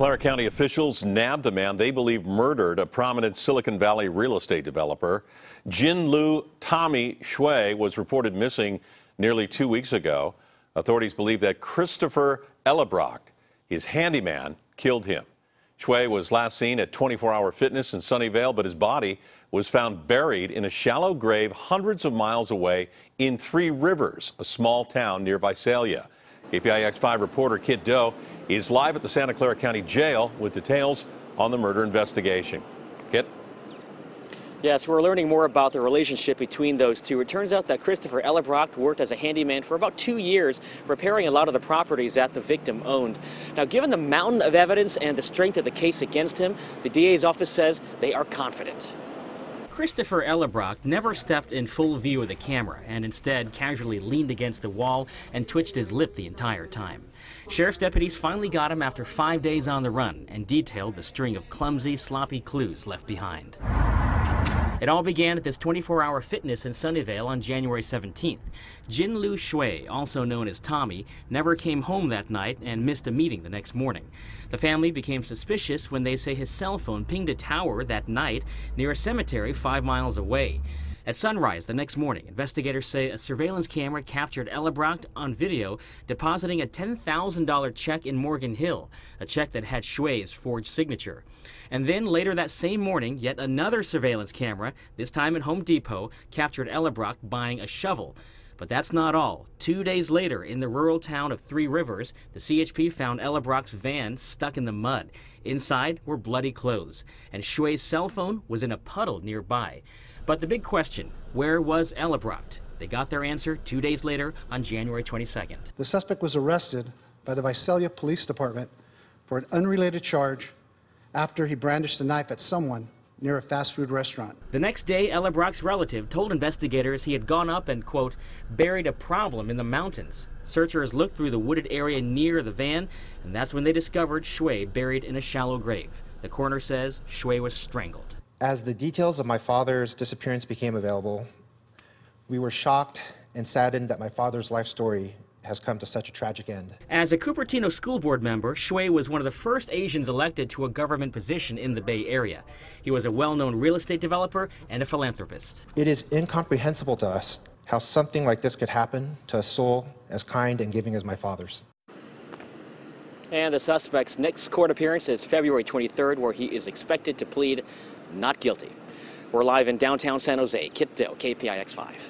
Clara County officials nabbed the man they believe murdered a prominent Silicon Valley real estate developer. Gin Lu Tommy Shwe was reported missing nearly two weeks ago. Authorities believe that Christopher Ellebracht, his handyman, killed him. Shwe was last seen at 24 Hour Fitness in Sunnyvale, but his body was found buried in a shallow grave hundreds of miles away in Three Rivers, a small town near Visalia. KPIX 5 reporter Kiet Do is live at the Santa Clara County Jail with details on the murder investigation. Kiet? Yes, we're learning more about the relationship between those two. It turns out that Christopher Ellebracht worked as a handyman for about two years, repairing a lot of the properties that the victim owned. Now, given the mountain of evidence and the strength of the case against him, the DA's office says they are confident. Christopher Ellebracht never stepped in full view of the camera and instead casually leaned against the wall and twitched his lip the entire time. Sheriff's deputies finally got him after five days on the run and detailed the string of clumsy, sloppy clues left behind. It all began at this 24-hour fitness in Sunnyvale on January 17th. Gin Lu Shwe, also known as Tommy, never came home that night and missed a meeting the next morning. The family became suspicious when they say his cell phone pinged a tower that night near a cemetery five miles away. At sunrise the next morning, investigators say a surveillance camera captured Ellebracht on video depositing a $10,000 check in Morgan Hill, a check that had Shwe's forged signature. And then later that same morning, yet another surveillance camera, this time at Home Depot, captured Ellebracht buying a shovel. But that's not all. Two days later, in the rural town of Three Rivers, the CHP found Ellebracht's van stuck in the mud. Inside were bloody clothes, and Shwe's cell phone was in a puddle nearby. But the big question, where was Ellebracht? They got their answer two days later on January 22nd. The suspect was arrested by the Visalia Police Department for an unrelated charge after he brandished a knife at someone near a fast food restaurant. The next day, Ellebracht's relative told investigators he had gone up and, quote, buried a problem in the mountains. Searchers looked through the wooded area near the van, and that's when they discovered Shwe buried in a shallow grave. The coroner says Shwe was strangled. As the details of my father's disappearance became available, we were shocked and saddened that my father's life story has come to such a tragic end. As a Cupertino school board member, Shwe was one of the first Asians elected to a government position in the Bay Area. He was a well-known real estate developer and a philanthropist. It is incomprehensible to us how something like this could happen to a soul as kind and giving as my father's. And the suspect's next court appearance is February 23rd, where he is expected to plead not guilty. We're live in downtown San Jose. Kiet Do, KPIX 5.